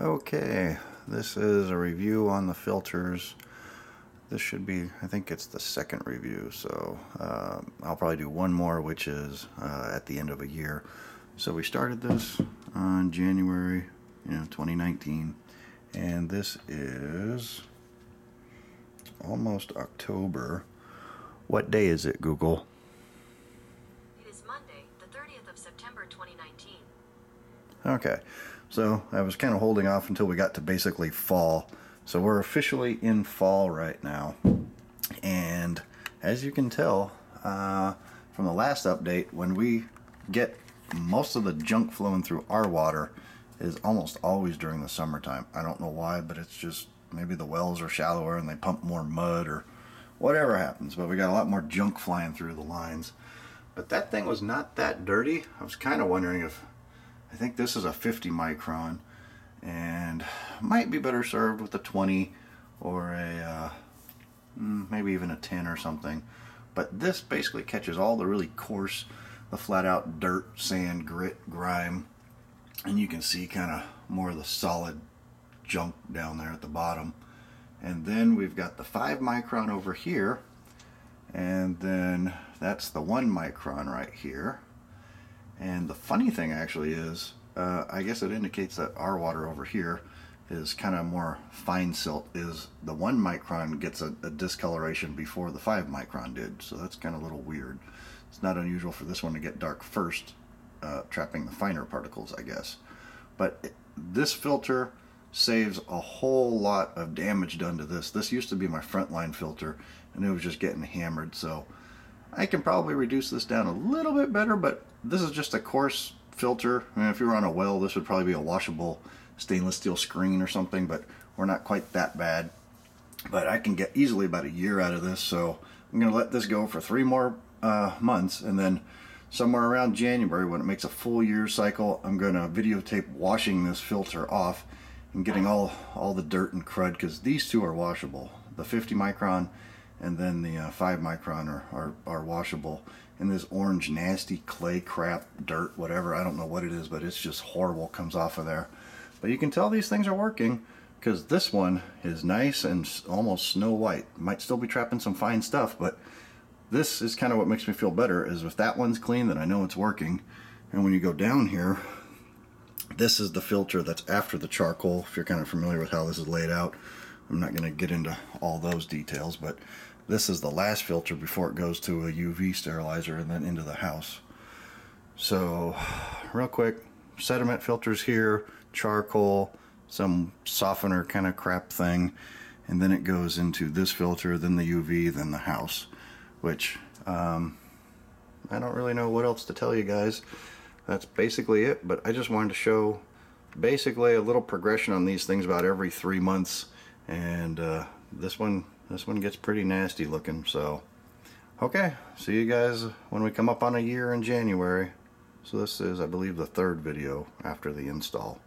Okay, this is a review on the filters. This should be, I think it's the second review, so uh, I'll probably do one more, which is uh, at the end of a year. So we started this on January, you know, 2019, and this is almost October. What day is it, Google? It is Monday, the 30th of September 2019. Okay, so I was kind of holding off until we got to basically fall. So we're officially in fall right now. And as you can tell uh, from the last update, when we get most of the junk flowing through our water is almost always during the summertime. I don't know why, but it's just maybe the wells are shallower and they pump more mud or whatever happens. But we got a lot more junk flying through the lines. But that thing was not that dirty. I was kind of wondering if I think this is a 50 micron and might be better served with a 20 or a uh, mm, maybe even a 10 or something. But this basically catches all the really coarse, the flat out dirt, sand, grit, grime, and you can see kind of more of the solid junk down there at the bottom. And then we've got the 5 micron over here, and then that's the 1 micron right here. And the funny thing actually is, uh, I guess it indicates that our water over here is kind of more fine silt is the one micron gets a, a, discoloration before the five micron did. So that's kind of a little weird. It's not unusual for this one to get dark first uh, trapping the finer particles I guess. But it, this filter saves a whole lot of damage done to this. This used to be my frontline filter and it was just getting hammered. So I can probably reduce this down a little bit better but this is just a coarse filter I mean, if you were on a well this would probably be a washable stainless steel screen or something, but we're not quite that bad. But I can get easily about a year out of this, so I'm going to let this go for three more uh, months, and then somewhere around January, when it makes a full year cycle, I'm going to videotape washing this filter off and getting all, all the dirt and crud, because these two are washable. The 50 micron and then the uh, 5 micron are, are, are washable. And this orange nasty clay crap, dirt, whatever, I don't know what it is, but it's just horrible comes off of there. But you can tell these things are working because this one is nice and almost snow white. Might still be trapping some fine stuff, but this is kind of what makes me feel better is if that one's clean, then I know it's working. And when you go down here, this is the filter that's after the charcoal, if you're kind of familiar with how this is laid out. I'm not going to get into all those details, but this is the last filter before it goes to a UV sterilizer and then into the house. So, real quick, sediment filters here, charcoal, some softener kind of crap thing, and then it goes into this filter, then the UV, then the house, which um, I don't really know what else to tell you guys. That's basically it, but I just wanted to show basically a little progression on these things about every three months, and uh, this one this one gets pretty nasty looking, so okay, see you guys when we come up on a year in January. So this is, I believe, the third video after the install.